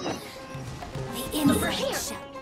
The shall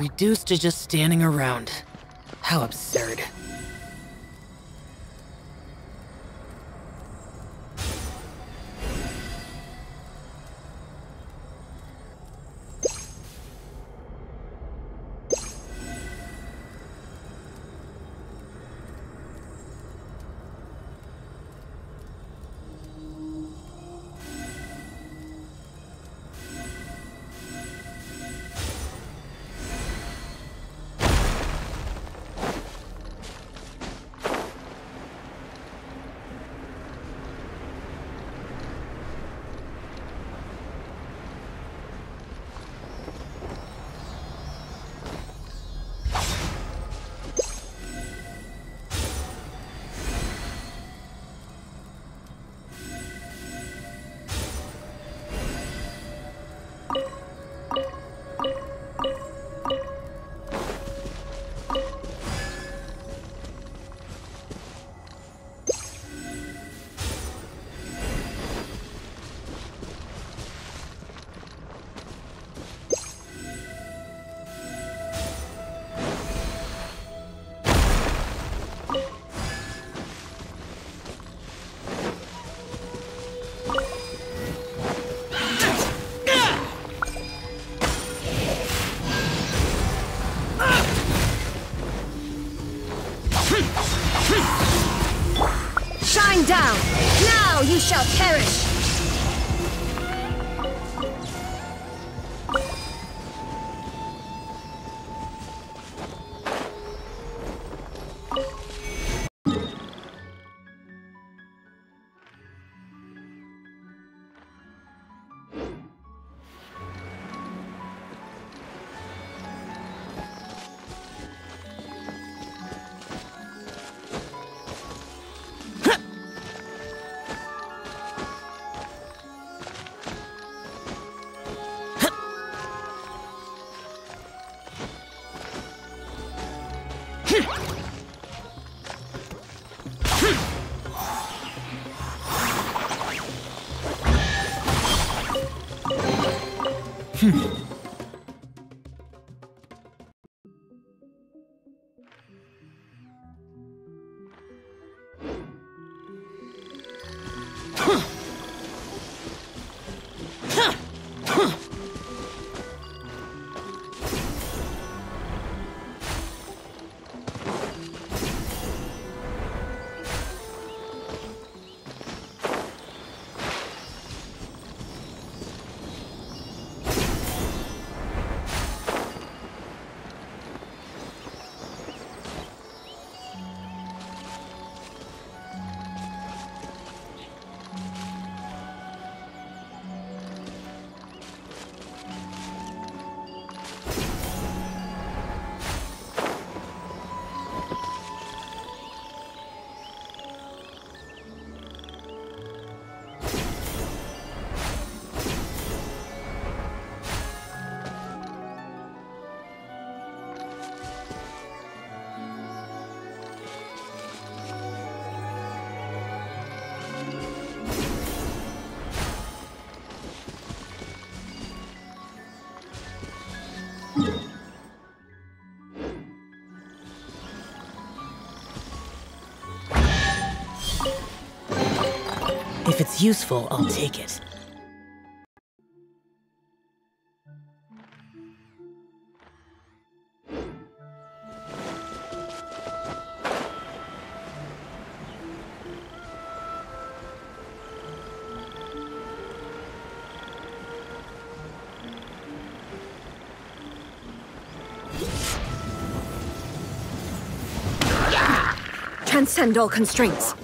Reduced to just standing around. How absurd. 哼 it's useful, I'll hmm. take it. Transcend all constraints.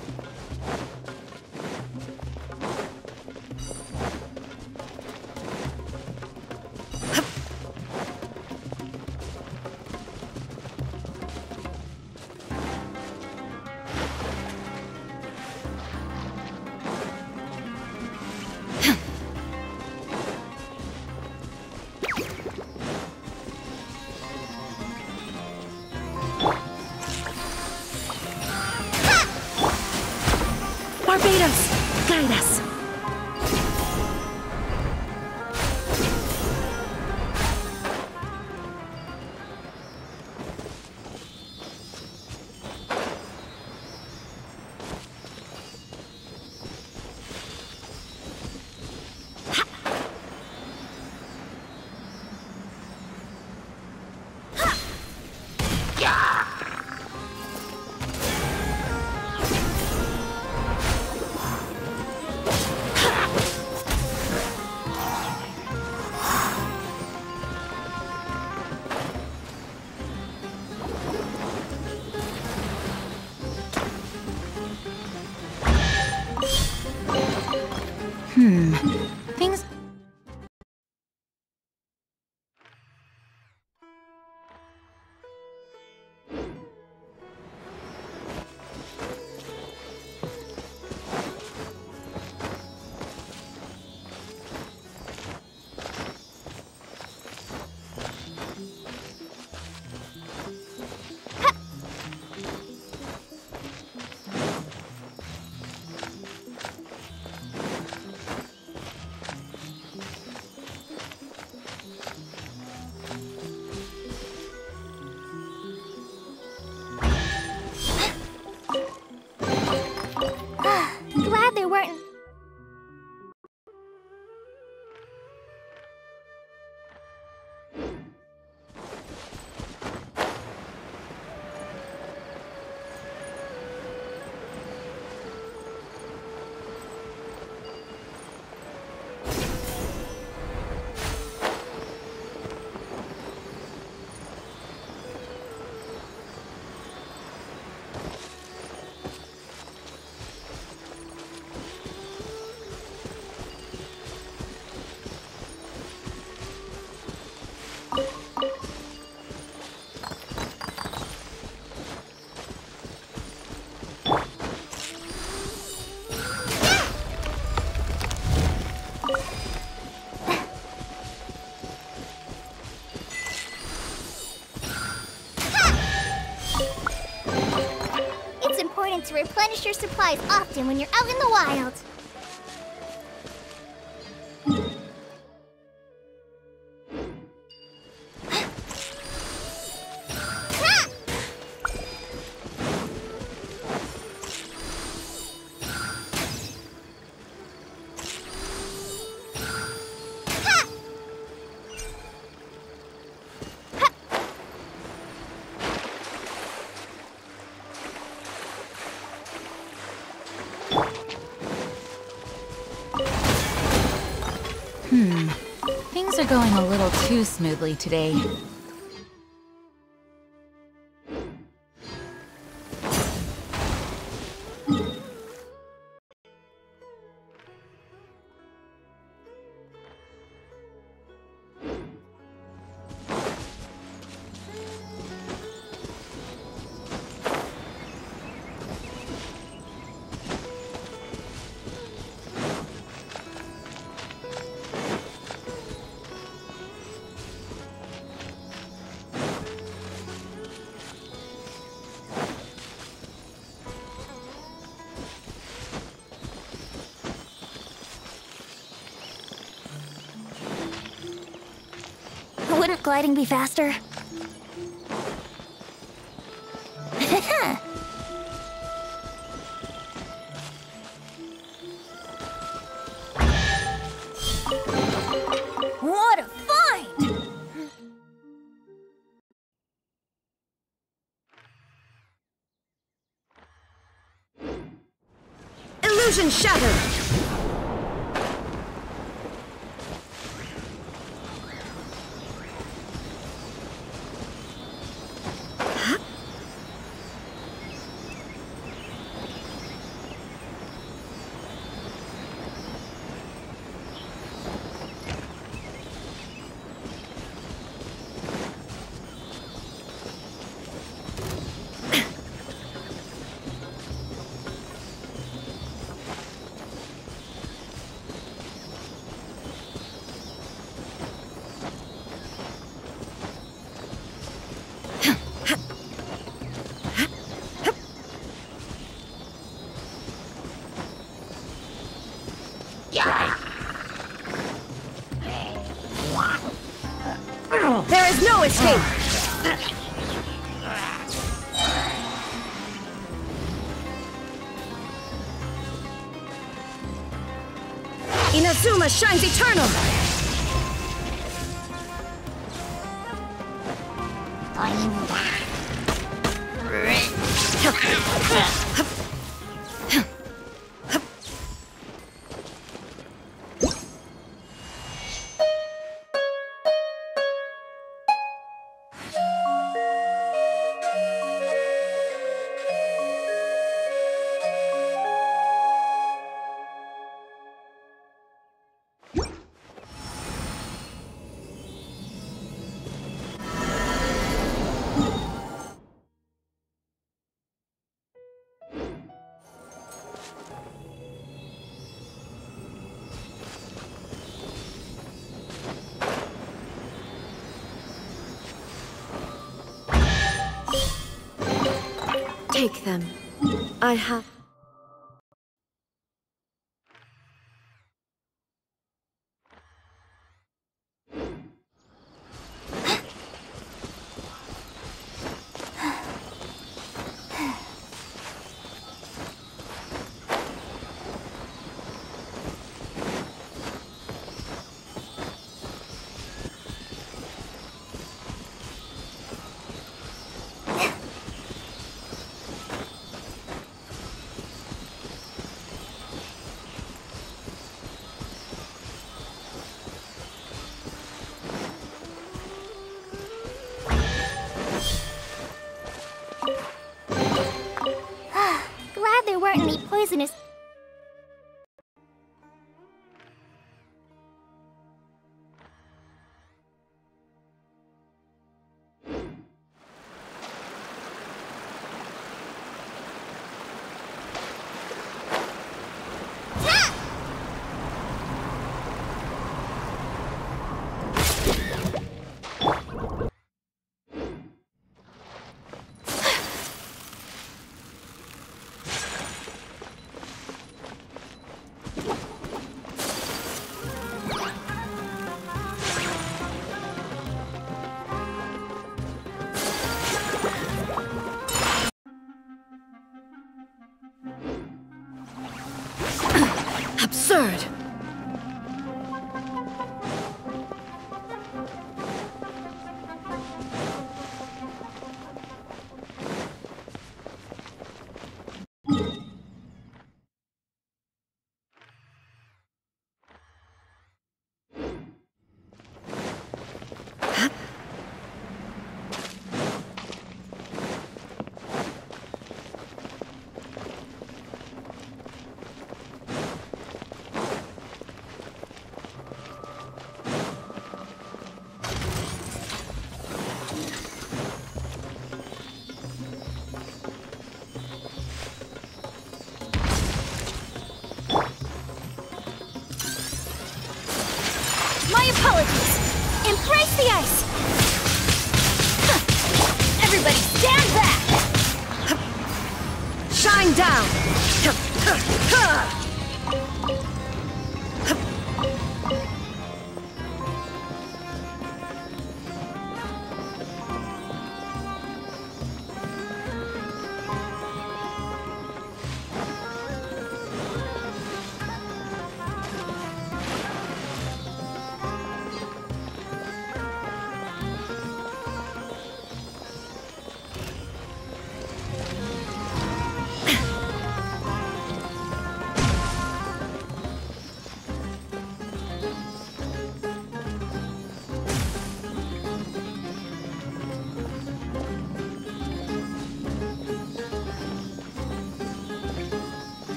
To replenish your supplies often when you're out in the wild. Going a little too smoothly today. Wouldn't gliding be faster? what a find! Illusion shattered. There is no escape! Inazuma shines eternal! Take them. I have. Absurd!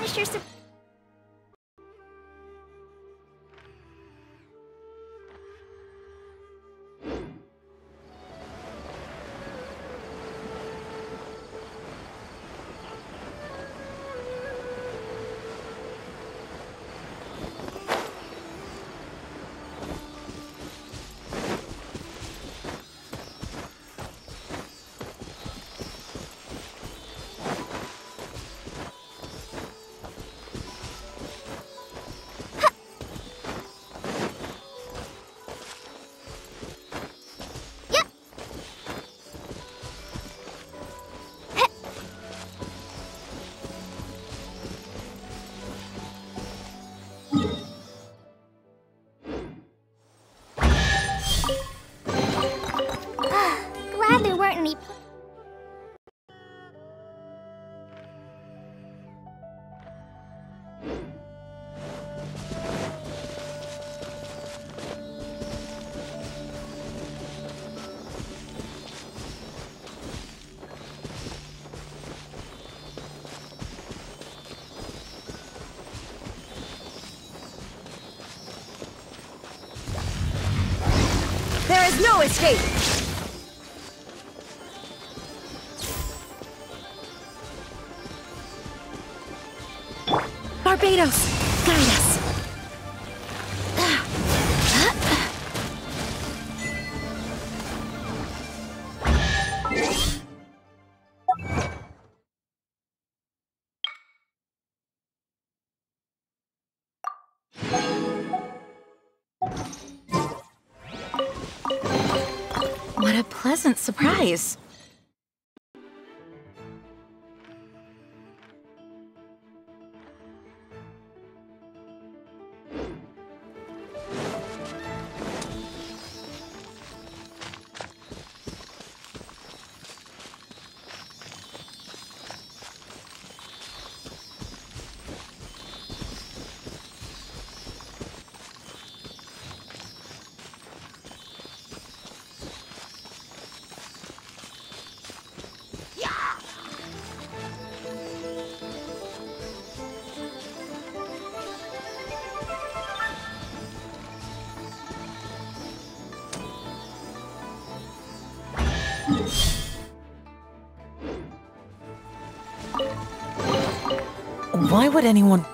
Replenish your supply. Escape! Barbatos, surprise. Why would anyone